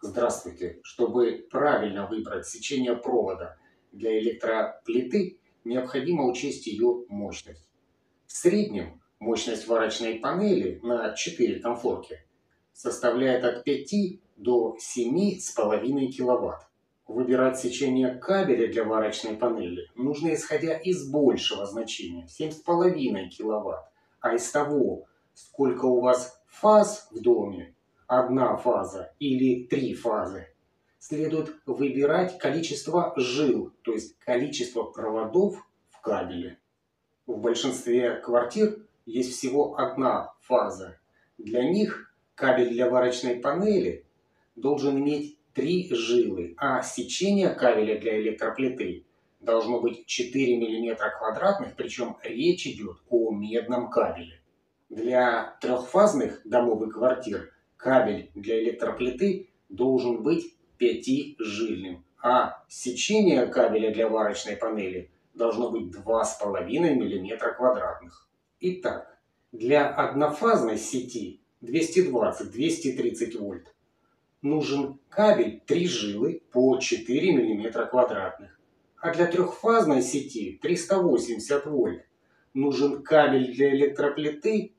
Здравствуйте! Чтобы правильно выбрать сечение провода для электроплиты, необходимо учесть ее мощность. В среднем мощность варочной панели на 4 конфорки составляет от 5 до 7,5 кВт. Выбирать сечение кабеля для варочной панели нужно исходя из большего значения 7,5 кВт, а из того, сколько у вас фаз в доме, одна фаза или три фазы, следует выбирать количество жил, то есть количество проводов в кабеле. В большинстве квартир есть всего одна фаза. Для них кабель для варочной панели должен иметь три жилы, а сечение кабеля для электроплиты должно быть 4 мм квадратных, причем речь идет о медном кабеле. Для трехфазных домов и квартир кабель для электроплиты должен быть пятижильным, а сечение кабеля для варочной панели должно быть 2,5 мм квадратных. Итак, для однофазной сети 220-230 вольт нужен кабель 3 жилы по 4 мм квадратных, а для трехфазной сети 380 вольт нужен кабель для электроплиты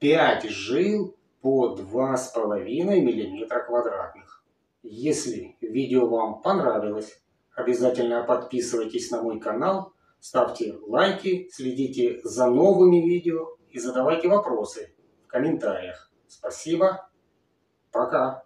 5 жил по 2,5 мм квадратных. Если видео вам понравилось, обязательно подписывайтесь на мой канал, ставьте лайки, следите за новыми видео и задавайте вопросы в комментариях. Спасибо, пока!